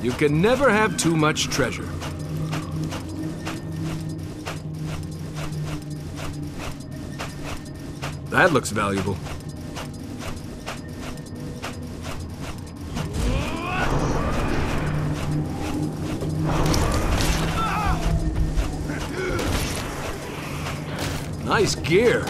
You can never have too much treasure. That looks valuable. Nice gear.